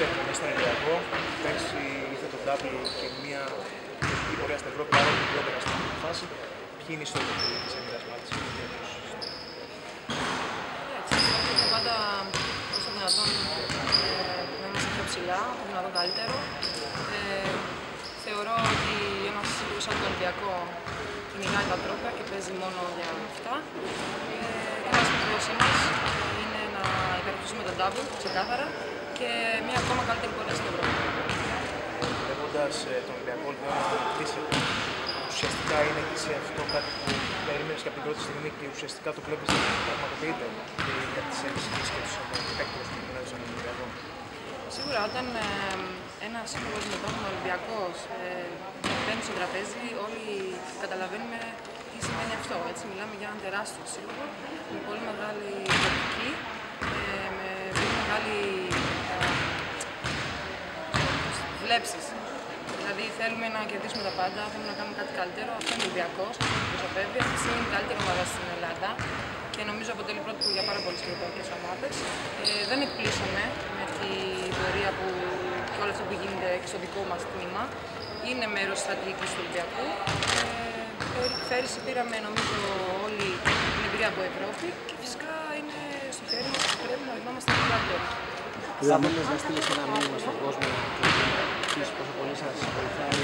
τέτοιο μέσα στον Ολυμπιακό. Πέρσι ήρθε το Double και μια θετική πορεία στην Ευρώπη, άρα και πιο στην φάση. Ποιοι είναι οι στόχοι της Εμμύρα Μάτση Είναι πάντα όσο δυνατόν ε, να είμαστε πιο ψηλά, το δυνατόν καλύτερο. Ε, θεωρώ ότι ένα σύλλογο σαν το Ολυμπιακό κυνηγάει τα τρόπια και παίζει μόνο για αυτά. Ε, και ένα υποχρέωσή μα είναι να υπερασπιστούμε τον double ξεκάθαρα και μια ακόμα καλύτερη πορεία στην Ευρώπη. Βλέποντας ε, τον Ολυμπιακό να κτίσει, ουσιαστικά είναι και σε αυτό κάτι που περίμενε και από την πρώτη στιγμή και ουσιαστικά το βλέπεις να πραγματοποιείται για τι ενισχύσει και τους παίκτε που είναι στον Ολυμπιακό. Σίγουρα όταν ε, ένα σύμβολο με τον Ολυμπιακός ε, μπαίνει στο τραπέζι, όλοι καταλαβαίνουμε τι σημαίνει αυτό. Έτσι, μιλάμε για έναν τεράστιο σύλλογο με πολύ μεγάλη πολιτική, ε, με πολύ μεγάλη βλέψει. Δηλαδή θέλουμε να κερδίσουμε τα πάντα, θέλουμε να κάνουμε κάτι καλύτερο. Αυτό είναι ο Ολυμπιακός, αυτό είναι προσωπεύει. Αυτή είναι η καλύτερη ομάδα στην Ελλάδα και νομίζω αποτελεί πρότυπο για πάρα πολλέ ευρωπαϊκές ομάδες. Ε, δεν εκπλήσωμε με την πορεία που και όλο αυτό που γίνεται και στο δικό μας τμήμα. Είναι μέρος τη στρατηγικής του Ολυμπιακού. Ε, πέρυσι πήραμε νομίζω όλοι την εμπειρία από Ευρώπη και φυσικά είναι στο χέρι μας και πρέπει να γινόμαστε καλύτεροι. Θα θέλεις να στείλεις ένα μήνυμα στον κόσμο και να πόσο πολύ σας βοηθάει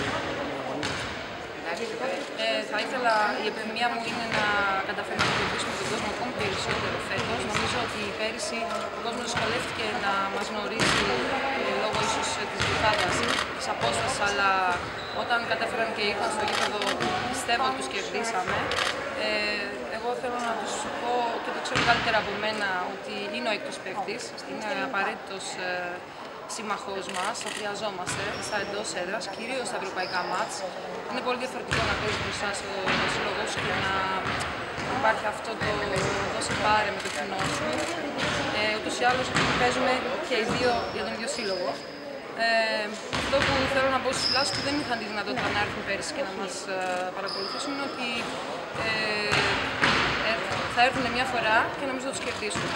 ε, θα ήθελα, η επιθυμία μου είναι να καταφέρουμε να κερδίσουμε τον κόσμο ακόμη περισσότερο φέτος. Νομίζω ότι πέρυσι ο κόσμος δυσκολεύτηκε να μας γνωρίσει ε, λόγω ίσως της διφάντα της απόστασης, αλλά όταν καταφέραν και ήρθαν στο γήπεδο, πιστεύω ότι τους κερδίσαμε. Ε, εγώ θέλω να τους πω και το ξέρω καλύτερα από μένα ότι είναι ο έκτος παίκτης, είναι απαραίτητος ε, σύμμαχό μας, θα χρειαζόμαστε στα εντός έδρας, κυρίως στα ευρωπαϊκά μάτς. Είναι πολύ διαφορετικό να παίζεις μπροστά στο σύλλογο σου και να υπάρχει αυτό το δώσει πάρε με το κοινό σου. Ε, Ούτως ή άλλως παίζουμε και οι δύο για τον ίδιο σύλλογο. Ε, αυτό που θέλω να πω στους φιλάθλους που δεν είχαν τη δυνατότητα να έρθουν πέρυσι και να μας ε, παρακολουθήσουν είναι ότι ε, ε, θα έρθουν μια φορά και νομίζω θα τους κερδίσουν.